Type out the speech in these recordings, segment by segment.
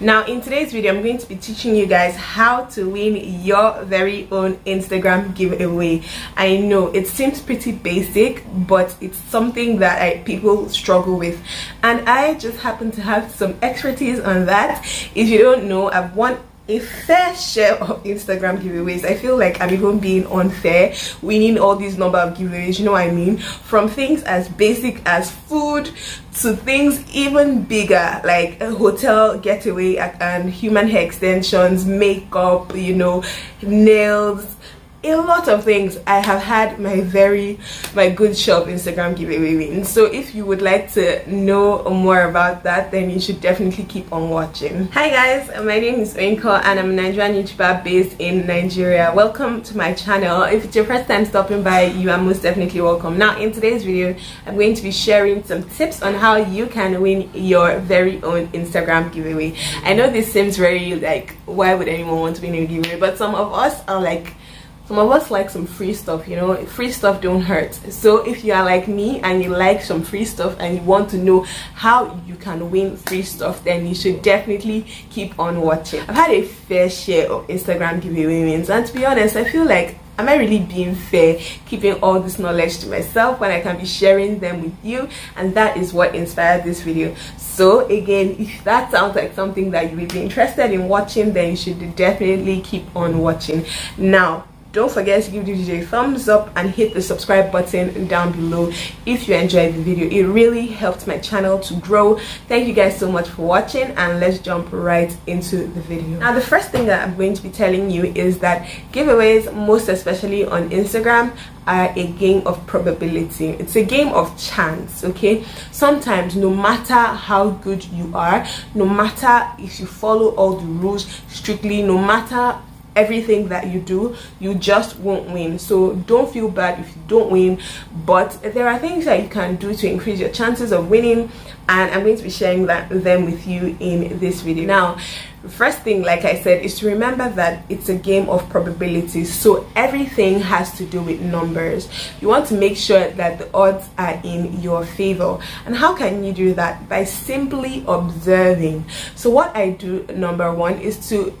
now in today's video i'm going to be teaching you guys how to win your very own instagram giveaway. I know it seems pretty basic but it's something that I, people struggle with. And i just happen to have some expertise on that. If you don't know i've won a fair share of Instagram giveaways. I feel like I'm even being unfair winning all these number of giveaways, you know what I mean? From things as basic as food to things even bigger like a hotel getaway and human hair extensions, makeup, you know, nails, a lot of things. I have had my very my good shop instagram giveaway. Win so if you would like to know more about that then you should definitely keep on watching. Hi guys. My name is Oyinkan and i'm a nigerian youtuber based in nigeria. Welcome to my channel. If it's your first time stopping by you are most definitely welcome. Now in today's video i'm going to be sharing some tips on how you can win your very own instagram giveaway. I know this seems very like why would anyone want to win a giveaway? But some of us are like some of us like some free stuff you know? Free stuff don't hurt. So if you are like me and you like some free stuff and you want to know how you can win free stuff then you should definitely keep on watching. I've had a fair share of instagram giveaway wins and to be honest i feel like am I really being fair keeping all this knowledge to myself when I can be sharing them with you? And that is what inspired this video. So again if that sounds like something that you would be interested in watching then you should definitely keep on watching. Now don't forget to give the video a thumbs up and hit the subscribe button down below if you enjoyed the video. It really helped my channel to grow. Thank you guys so much for watching and let's jump right into the video. Now the first thing that i'm going to be telling you is that giveaways most especially on instagram are a game of probability. It's a game of chance okay? Sometimes no matter how good you are no matter if you follow all the rules strictly no matter everything that you do you just won't win. So don't feel bad if you don't win. But there are things that you can do to increase your chances of winning and i'm going to be sharing that them with you in this video. Now first thing like i said is to remember that it's a game of probabilities. So everything has to do with numbers. You want to make sure that the odds are in your favor. And how can you do that? By simply observing. So what i do number one is to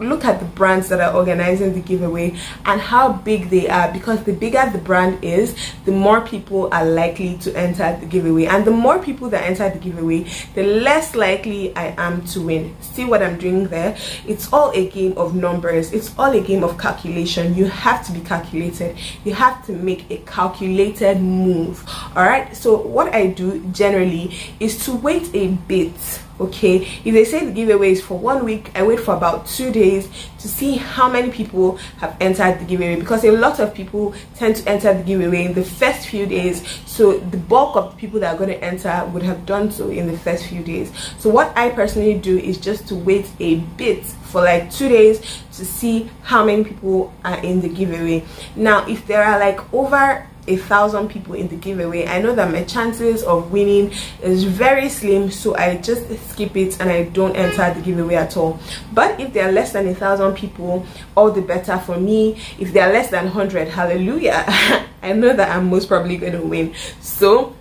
look at the brands that are organizing the giveaway and how big they are because the bigger the brand is the more people are likely to enter the giveaway. And the more people that enter the giveaway the less likely i am to win. See what i'm doing there? It's all a game of numbers. It's all a game of calculation. You have to be calculated. You have to make a calculated move. All right? So what i do generally is to wait a bit okay? If they say the giveaway is for one week i wait for about two days to see how many people have entered the giveaway because a lot of people tend to enter the giveaway in the first few days. So the bulk of the people that are going to enter would have done so in the first few days. So what i personally do is just to wait a bit for like two days to see how many people are in the giveaway. Now if there are like over a thousand people in the giveaway. I know that my chances of winning is very slim so i just skip it and i don't enter the giveaway at all. But if there are less than a thousand people all the better for me. If there are less than 100 hallelujah. I know that i'm most probably going to win. So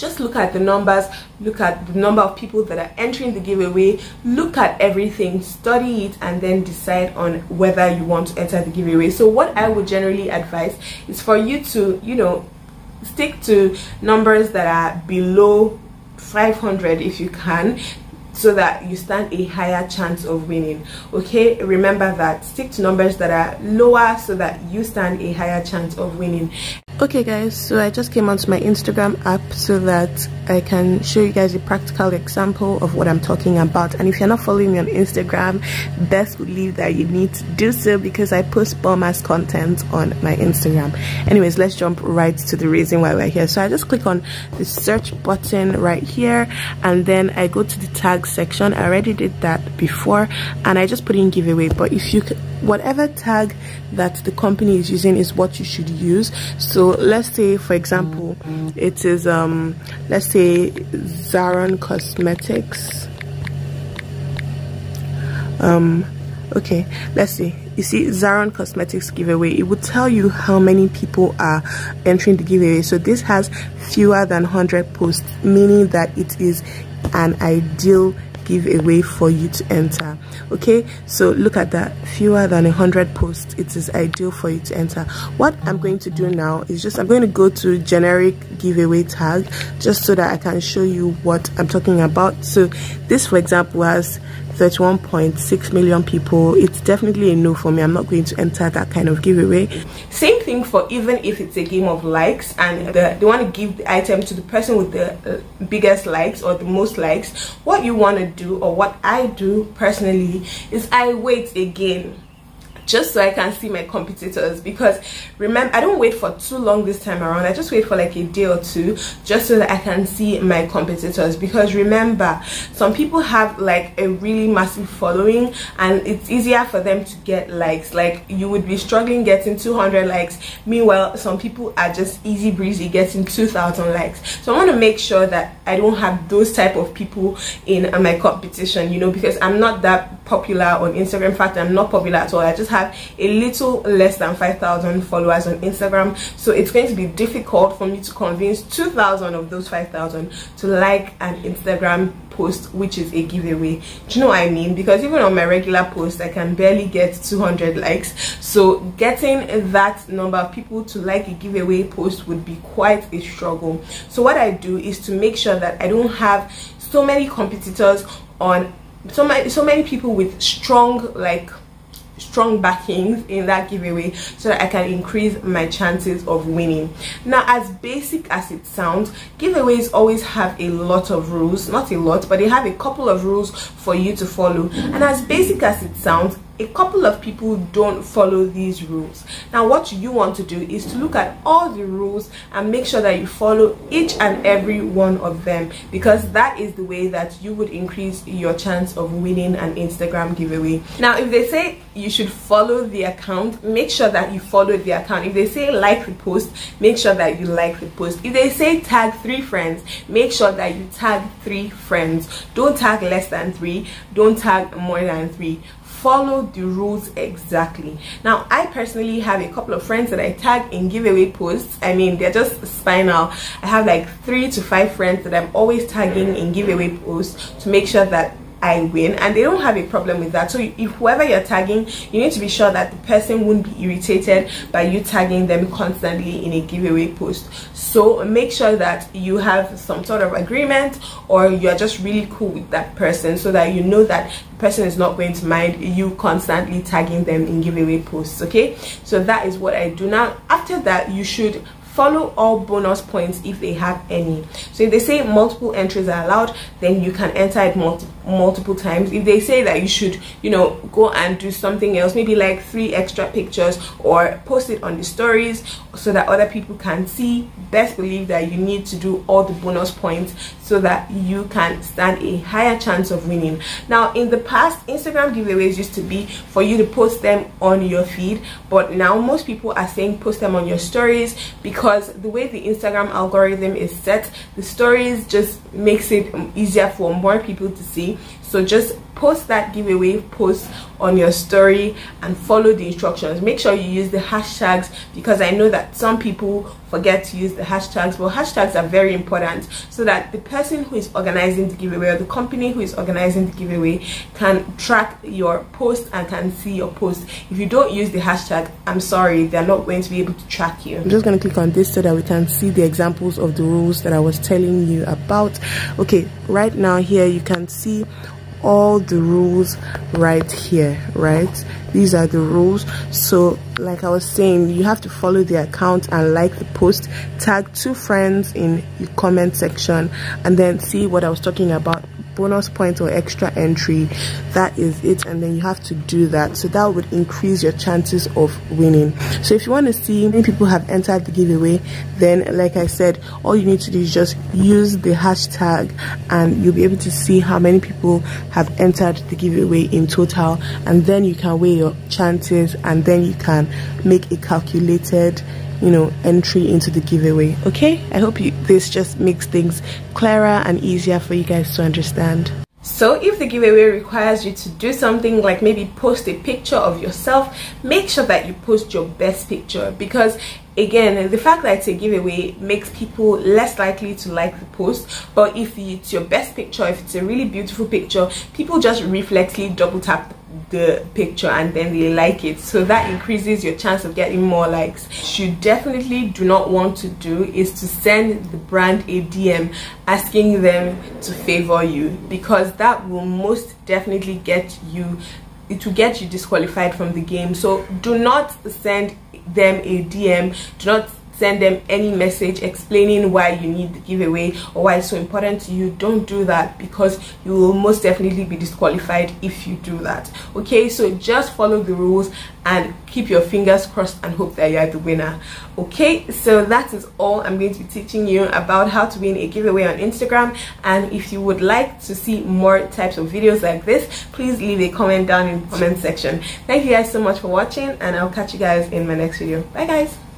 just look at the numbers look at the number of people that are entering the giveaway look at everything study it and then decide on whether you want to enter the giveaway. So what i would generally advise is for you to you know stick to numbers that are below 500 if you can so that you stand a higher chance of winning. Okay remember that. Stick to numbers that are lower so that you stand a higher chance of winning okay guys so i just came onto my instagram app so that i can show you guys a practical example of what i'm talking about. And if you're not following me on instagram best believe that you need to do so because i post bomb ass content on my instagram. Anyways let's jump right to the reason why we're here. So i just click on the search button right here and then i go to the tag section. I already did that before and i just put in giveaway. But if you whatever tag that the company is using is what you should use. So let's say for example it is um let's say zaron cosmetics. Um okay let's see. You see zaron cosmetics giveaway it would tell you how many people are entering the giveaway. So this has fewer than 100 posts meaning that it is an ideal giveaway for you to enter. Okay? So look at that. Fewer than a hundred posts. It is ideal for you to enter. What i'm going to do now is just i'm going to go to generic giveaway tag just so that i can show you what i'm talking about. So this for example has 31.6 million people. It's definitely a no for me. I'm not going to enter that kind of giveaway. Same thing for even if it's a game of likes and the, they want to give the item to the person with the uh, biggest likes or the most likes. What you want to do or what i do personally is i wait again just so I can see my competitors because remember I don't wait for too long this time around. I just wait for like a day or two just so that I can see my competitors. Because remember some people have like a really massive following and it's easier for them to get likes. Like you would be struggling getting 200 likes. Meanwhile some people are just easy breezy getting 2000 likes. So I want to make sure that I don't have those type of people in my competition you know because I'm not that popular on Instagram. In fact I'm not popular at all. I just have a little less than 5,000 followers on Instagram. So it's going to be difficult for me to convince 2,000 of those 5,000 to like an Instagram post which is a giveaway. Do you know what I mean? Because even on my regular post I can barely get 200 likes. So getting that number of people to like a giveaway post would be quite a struggle. So what I do is to make sure that I don't have so many competitors on so many so many people with strong like strong backings in that giveaway so that I can increase my chances of winning. Now as basic as it sounds, giveaways always have a lot of rules, not a lot, but they have a couple of rules for you to follow. And as basic as it sounds, a couple of people don't follow these rules. Now what you want to do is to look at all the rules and make sure that you follow each and every one of them because that is the way that you would increase your chance of winning an instagram giveaway. Now if they say you should follow the account make sure that you follow the account. If they say like the post make sure that you like the post. If they say tag three friends make sure that you tag three friends. Don't tag less than three. Don't tag more than three follow the rules exactly. Now i personally have a couple of friends that i tag in giveaway posts. I mean they're just spinal. I have like three to five friends that i'm always tagging in giveaway posts to make sure that I win. And they don't have a problem with that. So if whoever you're tagging you need to be sure that the person won't be irritated by you tagging them constantly in a giveaway post. So make sure that you have some sort of agreement or you're just really cool with that person so that you know that the person is not going to mind you constantly tagging them in giveaway posts okay? So that is what I do. Now after that you should follow all bonus points if they have any. So if they say multiple entries are allowed then you can enter it multi multiple times. If they say that you should you know go and do something else maybe like three extra pictures or post it on the stories so that other people can see best believe that you need to do all the bonus points so that you can stand a higher chance of winning. Now in the past instagram giveaways used to be for you to post them on your feed but now most people are saying post them on your stories because the way the instagram algorithm is set the stories just makes it easier for more people to see so just post that giveaway post on your story and follow the instructions. Make sure you use the hashtags because i know that some people forget to use the hashtags but hashtags are very important so that the person who is organizing the giveaway or the company who is organizing the giveaway can track your post and can see your post. If you don't use the hashtag i'm sorry they're not going to be able to track you. I'm just going to click on this so that we can see the examples of the rules that i was telling you about. Okay right now here you can see all the rules right here right? These are the rules. So like i was saying you have to follow the account and like the post. Tag two friends in the comment section and then see what i was talking about bonus point or extra entry that is it. And then you have to do that. So that would increase your chances of winning. So if you want to see many people have entered the giveaway then like i said all you need to do is just use the hashtag and you'll be able to see how many people have entered the giveaway in total. And then you can weigh your chances and then you can make a calculated you know entry into the giveaway okay? I hope you this just makes things clearer and easier for you guys to understand. So if the giveaway requires you to do something like maybe post a picture of yourself make sure that you post your best picture because again the fact that it's a giveaway makes people less likely to like the post but if it's your best picture if it's a really beautiful picture people just reflexly double tap the picture and then they like it. So that increases your chance of getting more likes. What you definitely do not want to do is to send the brand a dm asking them to favor you because that will most definitely get you it will get you disqualified from the game. So do not send them a dm do not send them any message explaining why you need the giveaway or why it's so important to you don't do that because you will most definitely be disqualified if you do that. Okay so just follow the rules and keep your fingers crossed and hope that you are the winner. Okay so that is all i'm going to be teaching you about how to win a giveaway on instagram. And if you would like to see more types of videos like this please leave a comment down in the comment section. Thank you guys so much for watching and i'll catch you guys in my next video. Bye guys